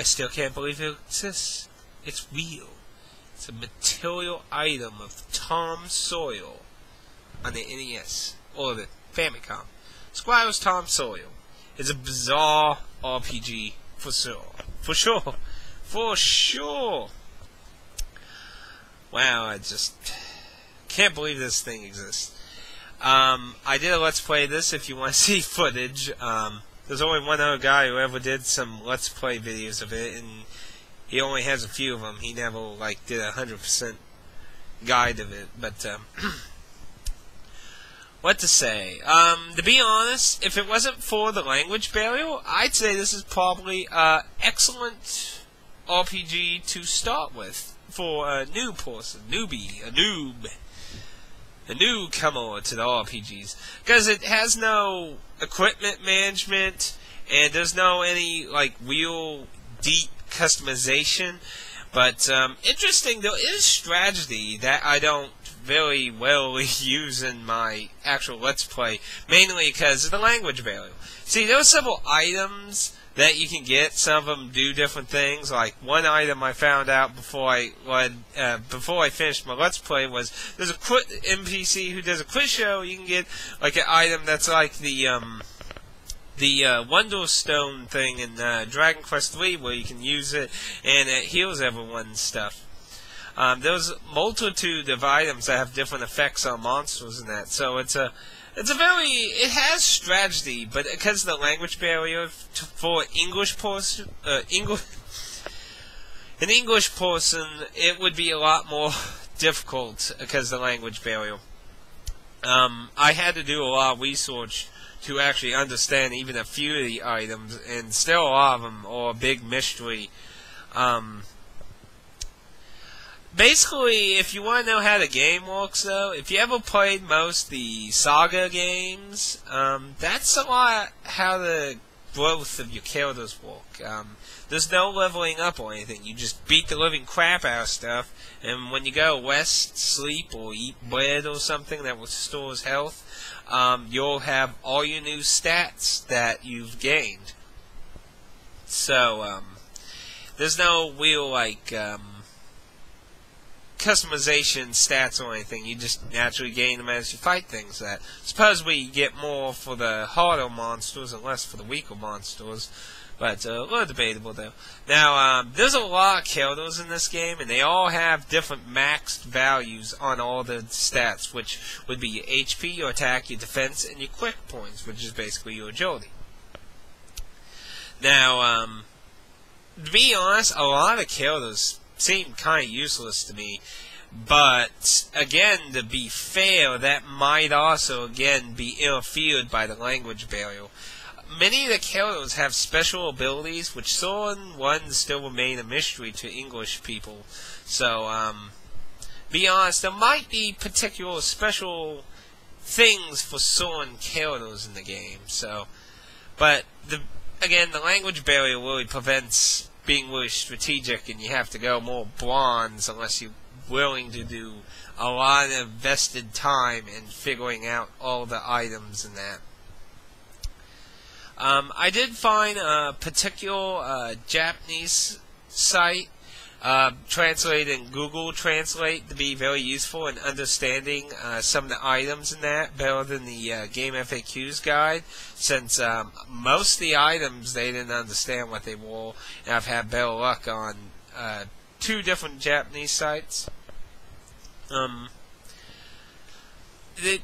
I still can't believe it exists. It's real. It's a material item of Tom Sawyer on the NES or the Famicom. Square's Tom Sawyer is a bizarre RPG for sure. For sure. For sure. Wow, I just can't believe this thing exists. Um, I did a Let's Play this if you want to see footage. Um, there's only one other guy who ever did some Let's Play videos of it, and he only has a few of them. He never, like, did a 100% guide of it, but, um, what to say? Um, to be honest, if it wasn't for the language barrier, I'd say this is probably an excellent RPG to start with for a new person, newbie, a noob, a newcomer to the RPGs, because it has no equipment management and there's no any like real deep customization. But um, interesting, there is strategy that I don't very well use in my actual Let's Play, mainly because of the language barrier. See, there are several items that you can get. Some of them do different things. Like one item I found out before I uh, before I finished my Let's Play was there's a quick NPC who does a quiz show. You can get like an item that's like the um, the uh, Wonderstone thing in uh, Dragon Quest III, where you can use it and it heals everyone's stuff. Um, there's multitude of items that have different effects on monsters and that, so it's a it's a very it has strategy, but because the language barrier for English person, uh, English an English person, it would be a lot more difficult because of the language barrier. Um, I had to do a lot of research to actually understand even a few of the items, and still a lot of them are a big mystery. Um, basically, if you want to know how the game works, though, if you ever played most the Saga games, um, that's a lot how the growth of your characters work. Um, there's no leveling up or anything. You just beat the living crap out of stuff, and when you go rest, sleep, or eat bread or something that restores health, um, you'll have all your new stats that you've gained. So, um, there's no real, like, um, customization stats or anything. You just naturally gain them as you fight things. That supposedly you get more for the harder monsters and less for the weaker monsters. But uh, a little debatable though. Now um, there's a lot of characters in this game, and they all have different maxed values on all the stats, which would be your HP, your attack, your defense, and your quick points, which is basically your agility. Now, um, to be honest, a lot of characters seem kind of useless to me. But again, to be fair, that might also again be interfered by the language barrier many of the characters have special abilities, which certain ones still remain a mystery to English people. So, um, be honest, there might be particular special things for certain characters in the game. So, but the again, the language barrier really prevents being really strategic, and you have to go more bronze unless you're willing to do a lot of vested time in figuring out all the items and that. Um, I did find a particular uh, Japanese site uh, translated in Google Translate to be very useful in understanding uh, some of the items in that better than the uh, Game FAQs guide, since um, most of the items they didn't understand what they were, and I've had better luck on uh, two different Japanese sites. Um, it,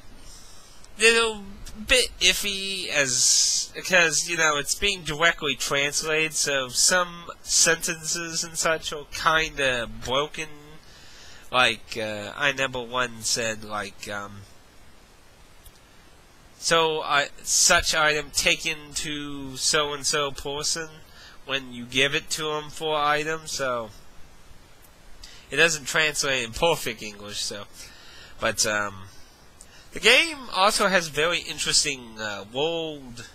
it'll bit iffy as because you know it's being directly translated, so some sentences and such are kind of broken. Like uh, I number one said, like um, so uh, such item taken to so and so person when you give it to them for item, so it doesn't translate in perfect English. So, but um, the game also has very interesting uh, world.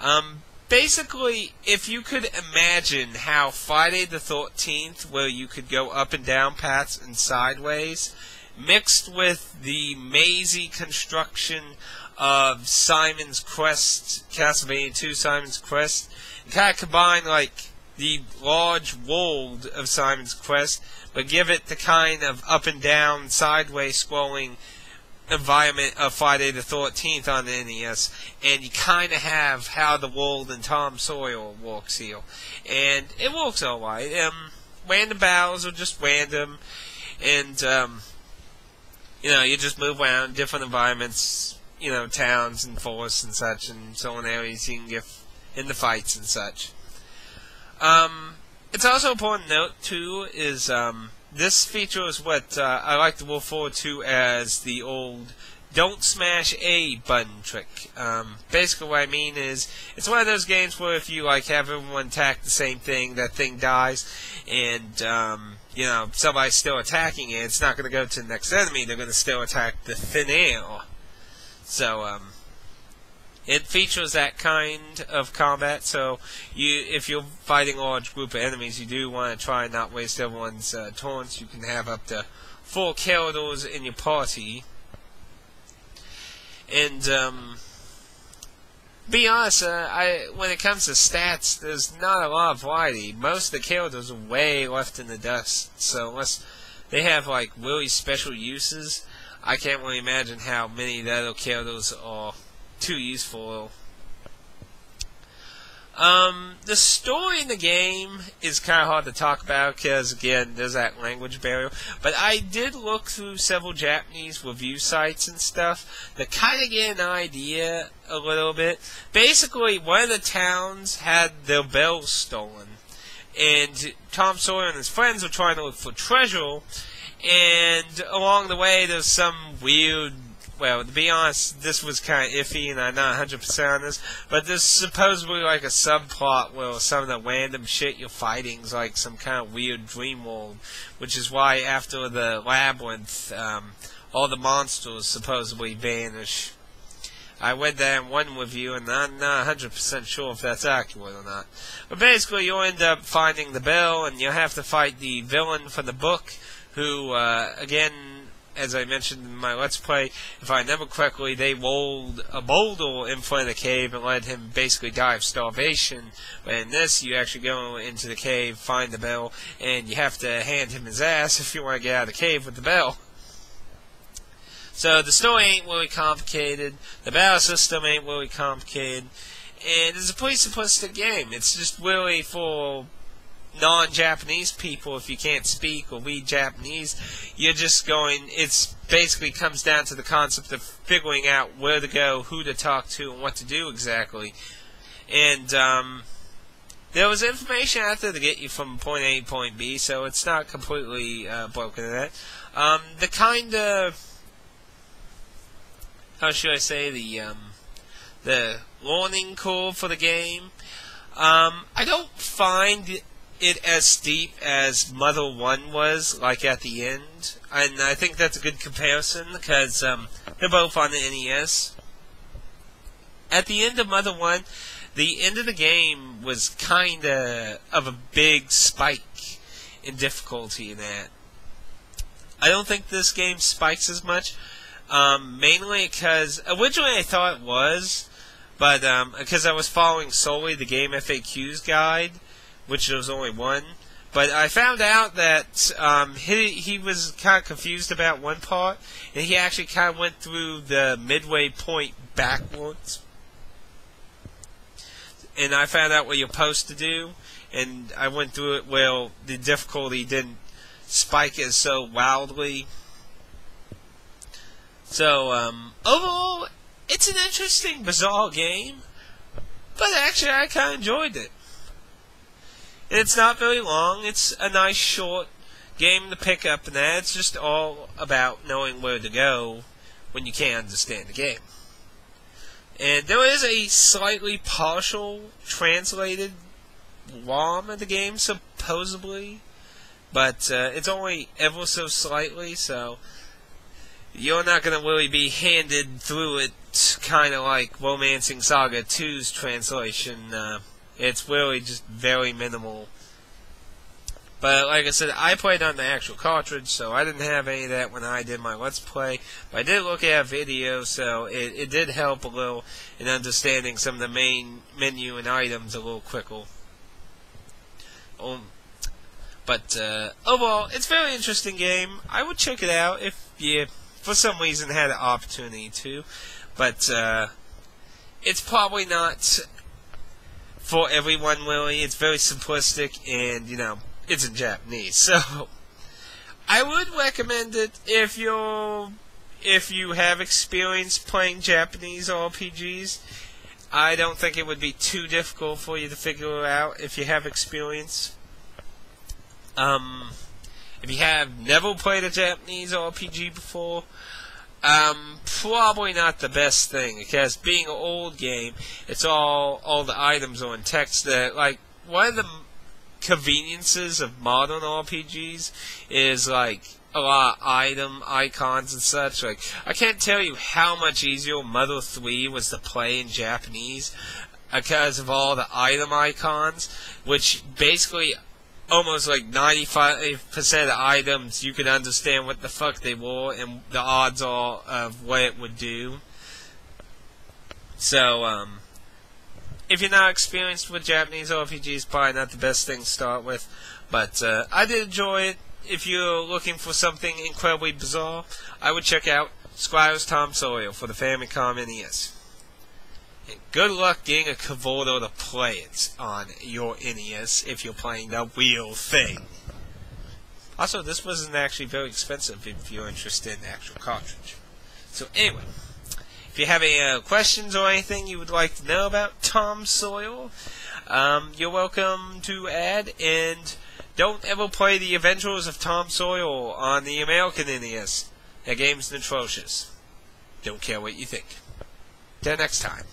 Um, basically, if you could imagine how Friday the 13th, where you could go up and down paths and sideways, mixed with the mazy construction of Simon's Quest, Castlevania 2 Simon's Quest, kind of combine like the large world of Simon's Quest, but give it the kind of up and down, sideways scrolling environment of Friday the 13th on the NES, and you kind of have how the world in Tom Sawyer works here. And it works alright. Um, random battles are just random, and, um, you know, you just move around different environments, you know, towns and forests and such, and so on areas you can get in the fights and such. Um, it's also important to note, too, is, um, this feature is what uh, I like to look forward to as the old don't smash A button trick. Um, basically, what I mean is, it's one of those games where if you like have everyone attack the same thing, that thing dies, and um, you know somebody's still attacking it. It's not going to go to the next enemy. They're going to still attack the thin air. So, um, it features that kind of combat, so you, if you're fighting a large group of enemies, you do want to try and not waste everyone's uh, taunts. You can have up to four characters in your party. And, um, be honest, uh, I, when it comes to stats, there's not a lot of variety. Most of the characters are way left in the dust, so unless they have, like, really special uses, I can't really imagine how many of the other characters are too useful. Um, the story in the game is kind of hard to talk about because, again, there's that language barrier. But I did look through several Japanese review sites and stuff to kind of get an idea a little bit. Basically, one of the towns had their bells stolen, and Tom Sawyer and his friends were trying to look for treasure. And along the way, there's some weird well, to be honest, this was kind of iffy, and I'm not 100% on this, but there's supposedly like a subplot where some of the random shit you're fighting is like some kind of weird dream world, which is why after the labyrinth, um, all the monsters supposedly vanish. I read that in one review, and I'm not 100% sure if that's accurate or not. But basically, you'll end up finding the bell, and you'll have to fight the villain from the book, who, uh, again, as I mentioned in my Let's Play, if I remember correctly, they rolled a boulder in front of the cave and let him basically die of starvation. But in this, you actually go into the cave, find the bell, and you have to hand him his ass if you want to get out of the cave with the bell. So the story ain't really complicated, the battle system ain't really complicated, and it's a pretty simplistic game. It's just really for non-Japanese people, if you can't speak or read Japanese, you're just going. It's basically comes down to the concept of figuring out where to go, who to talk to, and what to do exactly. And um, there was information out there to get you from point A to point B, so it's not completely uh, broken in that. Um, the kind of how should I say the um, the learning curve for the game. Um, I don't find it as steep as Mother 1 was, like at the end. And I think that's a good comparison because um, they're both on the NES. At the end of Mother 1, the end of the game was kind of of a big spike in difficulty in that. I don't think this game spikes as much, um, mainly because originally I thought it was, but because um, I was following solely the game FAQs guide, which was only one. But I found out that um, he he was kind of confused about one part, and he actually kind of went through the midway point backwards. And I found out what you're supposed to do, and I went through it. Well, the difficulty didn't spike as so wildly. So um, overall, it's an interesting, bizarre game, but actually I kind of enjoyed it. It's not very long. It's a nice short game to pick up and that. It's just all about knowing where to go when you can't understand the game. And there is a slightly partial translated ROM of the game, supposedly, but uh, it's only ever so slightly, so you're not going to really be handed through it kind of like Romancing Saga 2's translation. Uh, it's really just very minimal. But like I said, I played on the actual cartridge, so I didn't have any of that when I did my Let's Play. But I did look at a video, so it, it did help a little in understanding some of the main menu and items a little quicker. Um, but uh, overall, it's a very interesting game. I would check it out if you, for some reason, had an opportunity to. But uh, it's probably not for everyone, really. It's very simplistic, and you know, it's in Japanese. So I would recommend it if you're if you have experience playing Japanese RPGs. I don't think it would be too difficult for you to figure out if you have experience. Um, if you have never played a Japanese RPG before, um, probably not the best thing because being an old game, it's all all the items in text. That like one of the conveniences of modern RPGs is like a lot of item icons and such. Like I can't tell you how much easier Mother Three was to play in Japanese because of all the item icons, which basically almost like 95% of items you could understand what the fuck they were and the odds are of what it would do. So, um, if you're not experienced with Japanese RPGs, probably not the best thing to start with. But uh, I did enjoy it. If you're looking for something incredibly bizarre, I would check out Square's Tom Sawyer for the Famicom NES. And good luck getting a Kevordo to play it on your NES if you're playing the real thing. Also, this wasn't actually very expensive if you're interested in the actual cartridge. So anyway, if you have any uh, questions or anything you would like to know about Tom Sawyer, um, you're welcome to add. And don't ever play the Adventures of Tom Sawyer on the American NES. That game's atrocious. Don't care what you think. Till next time.